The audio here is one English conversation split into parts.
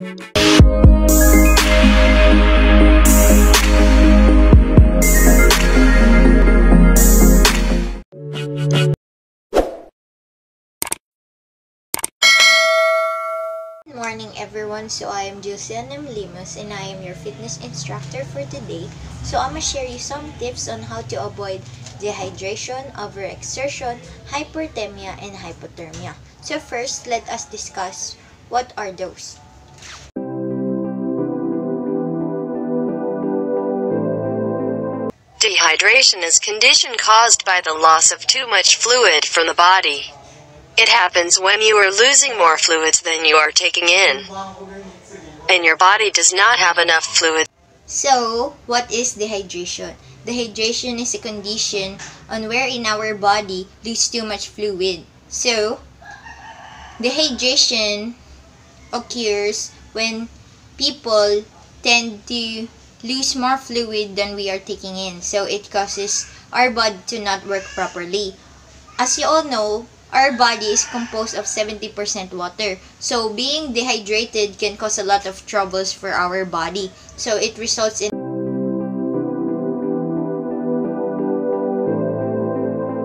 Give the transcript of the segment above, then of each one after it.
Good morning everyone. So I am Juliana Limos and I am your fitness instructor for today. So I'm gonna share you some tips on how to avoid dehydration, overexertion, hyperthermia, and hypothermia. So first, let us discuss what are those. Dehydration is condition caused by the loss of too much fluid from the body. It happens when you are losing more fluids than you are taking in, and your body does not have enough fluid. So, what is dehydration? Dehydration is a condition on where in our body lose too much fluid. So, dehydration occurs when people tend to lose more fluid than we are taking in. So, it causes our body to not work properly. As you all know, our body is composed of 70% water. So, being dehydrated can cause a lot of troubles for our body. So, it results in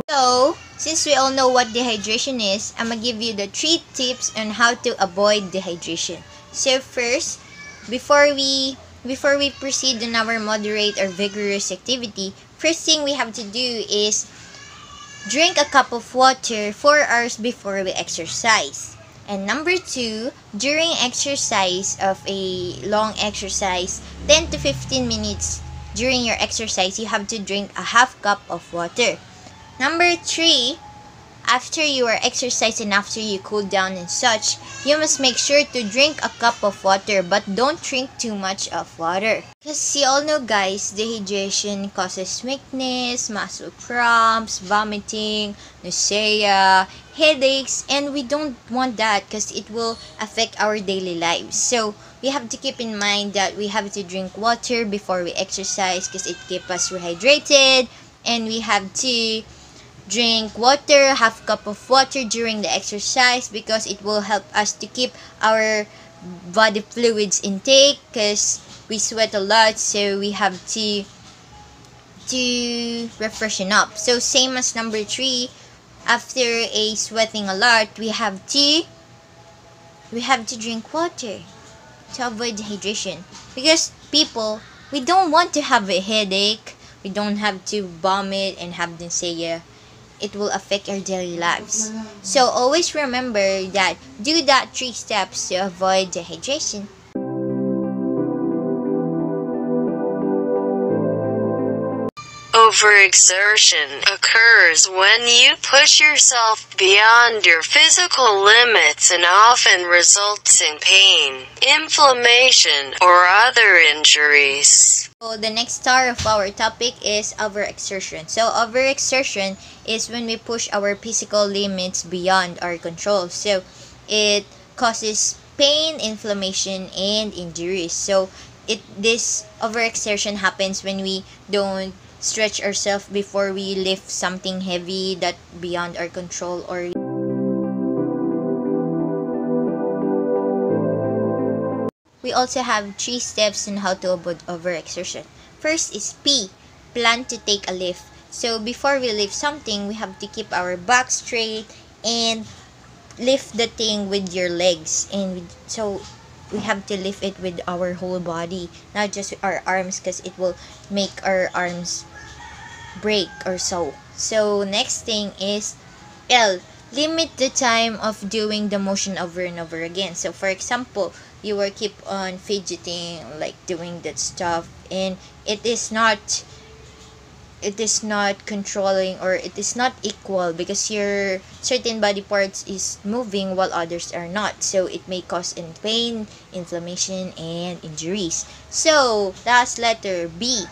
So, since we all know what dehydration is, I'm gonna give you the three tips on how to avoid dehydration. So first, before we before we proceed on our moderate or vigorous activity, first thing we have to do is drink a cup of water 4 hours before we exercise. And number two, during exercise of a long exercise, 10 to 15 minutes during your exercise, you have to drink a half cup of water. Number three, after you are exercising, after you cool down and such, you must make sure to drink a cup of water, but don't drink too much of water. Because you all know guys, dehydration causes weakness, muscle cramps, vomiting, nausea, headaches, and we don't want that because it will affect our daily lives. So, we have to keep in mind that we have to drink water before we exercise because it keeps us rehydrated, and we have to drink water, half cup of water during the exercise because it will help us to keep our body fluids intake because we sweat a lot so we have to to refreshen up. So same as number 3, after a sweating a lot, we have to we have to drink water to avoid dehydration because people we don't want to have a headache, we don't have to vomit and have nausea it will affect our daily lives. So always remember that do that three steps to avoid dehydration. Overexertion occurs when you push yourself beyond your physical limits and often results in pain, inflammation, or other injuries. So the next star of our topic is overexertion. So overexertion is when we push our physical limits beyond our control. So it causes pain, inflammation, and injuries. So it this overexertion happens when we don't stretch ourselves before we lift something heavy that beyond our control or We also have three steps on how to avoid overexertion. First is P, plan to take a lift. So before we lift something, we have to keep our back straight and lift the thing with your legs. And so we have to lift it with our whole body, not just our arms because it will make our arms break or so. So next thing is L. Limit the time of doing the motion over and over again. So for example, you will keep on fidgeting like doing that stuff and it is not it is not controlling or it is not equal because your certain body parts is moving while others are not so it may cause in pain inflammation and injuries so last letter b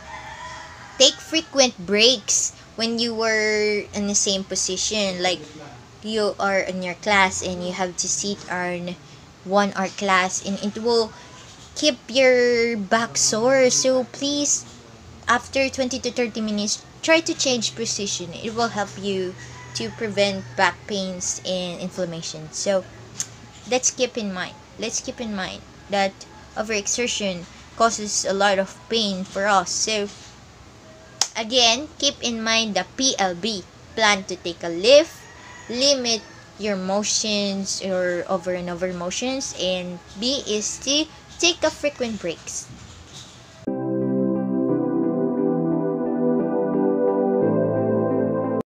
take frequent breaks when you were in the same position. Like you are in your class and you have to sit on one hour class and it will keep your back sore. So please after 20 to 30 minutes try to change position. It will help you to prevent back pains and inflammation. So let's keep in mind let's keep in mind that overexertion causes a lot of pain for us. So, again, keep in mind the PLB. Plan to take a lift, limit your motions or over and over motions, and B is to take a frequent breaks.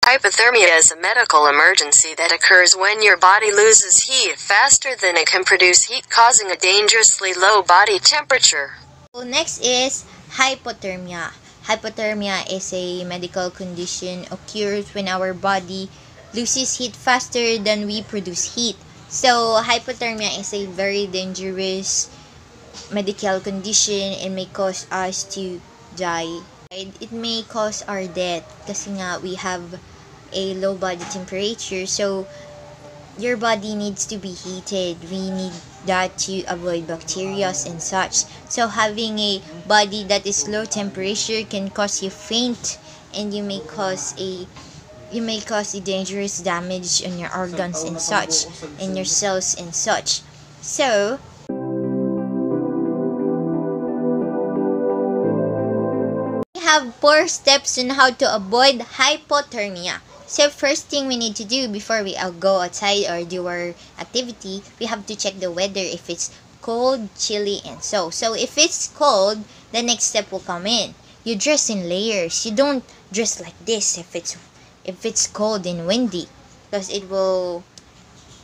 Hypothermia is a medical emergency that occurs when your body loses heat faster than it can produce heat, causing a dangerously low body temperature. So next is hypothermia. Hypothermia is a medical condition occurs when our body loses heat faster than we produce heat. So hypothermia is a very dangerous medical condition and may cause us to die. It may cause our death kasi nga we have a low body temperature. So, your body needs to be heated. We need that to avoid bacteria and such. So, having a body that is low temperature can cause you faint and you may cause a you may cause a dangerous damage on your organs and such and your cells and such. So, we have four steps on how to avoid hypothermia. So first thing we need to do before we uh, go outside or do our activity, we have to check the weather if it's cold, chilly, and so. So if it's cold, the next step will come in. You dress in layers. You don't dress like this if it's if it's cold and windy, because it will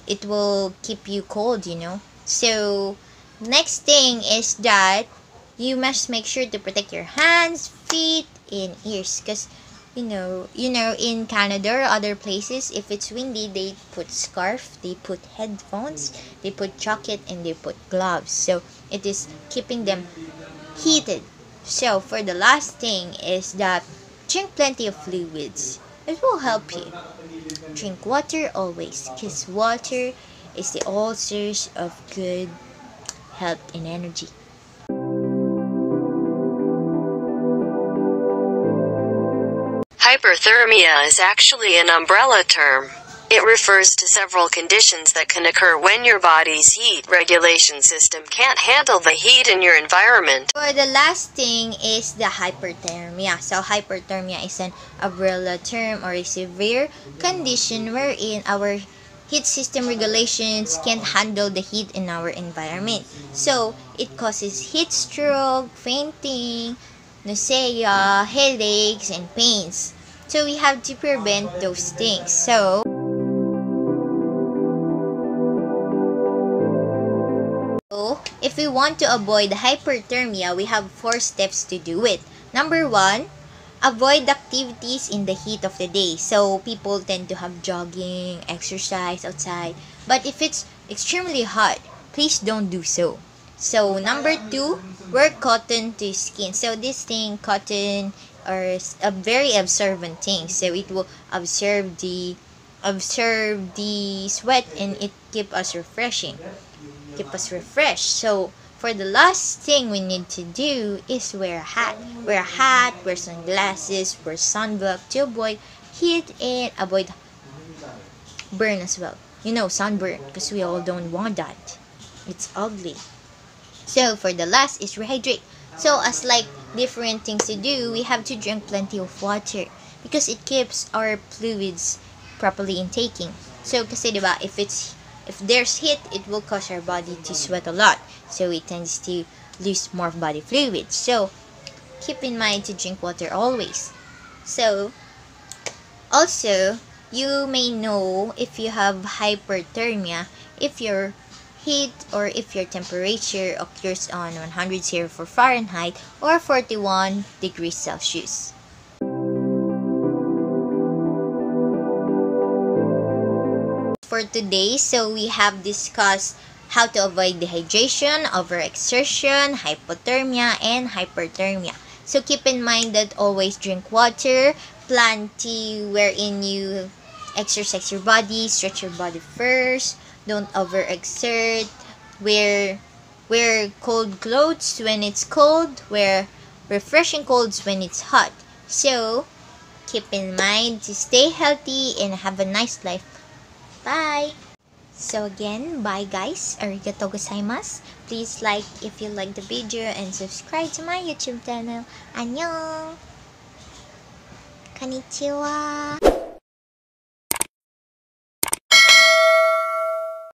it will keep you cold, you know. So next thing is that you must make sure to protect your hands, feet, and ears, because you know, you know, in Canada or other places, if it's windy, they put scarf, they put headphones, they put jacket, and they put gloves. So it is keeping them heated. So for the last thing is that drink plenty of fluids. It will help you. Drink water always, because water is the all source of good health and energy. Hyperthermia is actually an umbrella term. It refers to several conditions that can occur when your body's heat regulation system can't handle the heat in your environment. For the last thing is the hyperthermia. So hyperthermia is an umbrella term or a severe condition wherein our heat system regulations can't handle the heat in our environment. So it causes heat stroke, fainting, nausea, headaches, and pains. So we have to prevent those things. So if we want to avoid hyperthermia, we have four steps to do it. Number one, avoid activities in the heat of the day. So, people tend to have jogging, exercise outside. But if it's extremely hot, please don't do so. So, number two, wear cotton to skin. So, this thing, cotton, are a very observant thing. So, it will observe the observe the sweat and it keep us refreshing keep us refreshed. So, for the last thing we need to do is wear a hat. Wear a hat, wear sunglasses, wear sunblock to avoid heat and avoid burn as well. You know, sunburn, because we all don't want that. It's ugly. So, for the last is rehydrate. So, as like different things to do, we have to drink plenty of water because it keeps our fluids properly intaking. So, kasi diba, if it's if there's heat, it will cause our body to sweat a lot. So it tends to lose more body fluids. So keep in mind to drink water always. So also, you may know if you have hyperthermia if your heat or if your temperature occurs on 100 for Fahrenheit or 41 degrees Celsius. for today. So we have discussed how to avoid dehydration, overexertion, hypothermia, and hyperthermia. So keep in mind that always drink water, plenty wherein you exercise your body, stretch your body first, don't overexert, wear wear cold clothes when it's cold, wear refreshing clothes when it's hot. So keep in mind to stay healthy and have a nice life Bye! So again, bye guys. Arigato gozaimasu. Please like if you like the video and subscribe to my YouTube channel. Annyeong! Konnichiwa!